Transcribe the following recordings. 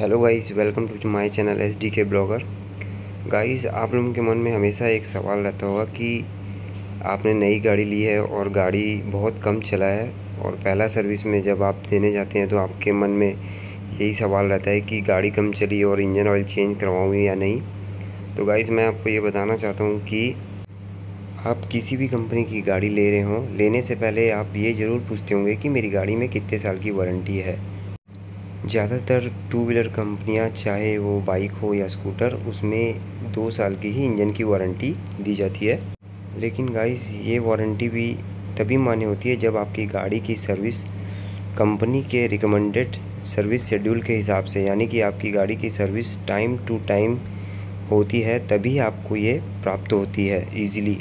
Hello guys, welcome to my channel S D K blogger. Guys, आप लोगों के मन में हमेशा एक सवाल रहता होगा कि आपने नई गाड़ी ली है और गाड़ी बहुत कम चला है और पहला सर्विस में जब आप देने जाते हैं तो आपके मन में यही सवाल रहता है कि गाड़ी कम चली और इंजन ऑयल चेंज करवाऊँ या नहीं? तो गाइस, मैं आपको ये बताना चाहता हूँ कि आप किसी भी कंपनी की गाड़ी ले रहे हों, लेने से पहले आप ये ज़रूर पूछते होंगे कि मेरी गाड़ी में कितने साल की वारंटी है। ज़्यादातर टू व्हीलर कंपनियाँ, चाहे वो बाइक हो या स्कूटर उसमें दो साल की ही इंजन की वारंटी दी जाती है। लेकिन गाइस ये वारंटी भी तभी मान्य होती है जब आपकी गाड़ी की सर्विस कंपनी के रिकमेंडेड सर्विस शेड्यूल के हिसाब से, यानी कि आपकी गाड़ी की सर्विस टाइम टू टाइम होती है, तभी आपको ये प्राप्त होती है ईज़िली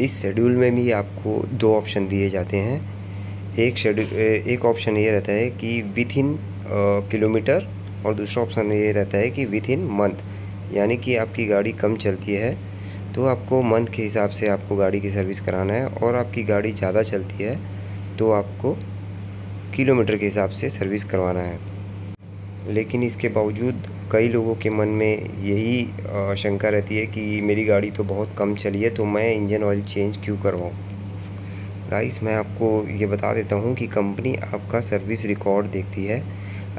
इस शेड्यूल में भी आपको दो ऑप्शन दिए जाते हैं। एक शेड्यूल एक ऑप्शन ये रहता है कि विथ इन किलोमीटर और दूसरा ऑप्शन ये रहता है कि विथ इन मंथ यानी कि आपकी गाड़ी कम चलती है तो आपको मंथ के हिसाब से आपको गाड़ी की सर्विस कराना है और आपकी गाड़ी ज़्यादा चलती है तो आपको किलोमीटर के हिसाब से सर्विस करवाना है। लेकिन इसके बावजूद कई लोगों के मन में यही शंका रहती है कि मेरी गाड़ी तो बहुत कम चली है तो मैं इंजन ऑयल चेंज क्यों करवाऊँ? गाइस मैं आपको ये बता देता हूँ कि कंपनी आपका सर्विस रिकॉर्ड देखती है।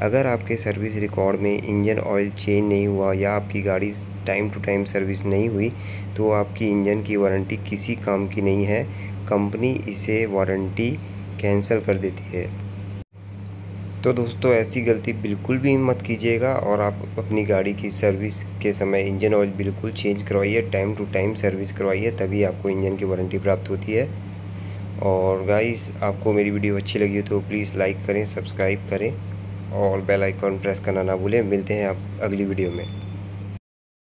अगर आपके सर्विस रिकॉर्ड में इंजन ऑयल चेंज नहीं हुआ या आपकी गाड़ी टाइम टू टाइम सर्विस नहीं हुई तो आपकी इंजन की वारंटी किसी काम की नहीं है। कंपनी इसे वारंटी कैंसिल कर देती है। तो दोस्तों, ऐसी गलती बिल्कुल भी मत कीजिएगा और आप अपनी गाड़ी की सर्विस के समय इंजन ऑयल बिल्कुल चेंज करवाइए टाइम टू टाइम सर्विस करवाइए, तभी आपको इंजन की वारंटी प्राप्त होती है। और गाइस आपको मेरी वीडियो अच्छी लगी हो तो प्लीज़ लाइक करें सब्सक्राइब करें और बेल आइकॉन प्रेस करना ना भूलें। मिलते हैं आप अगली वीडियो में।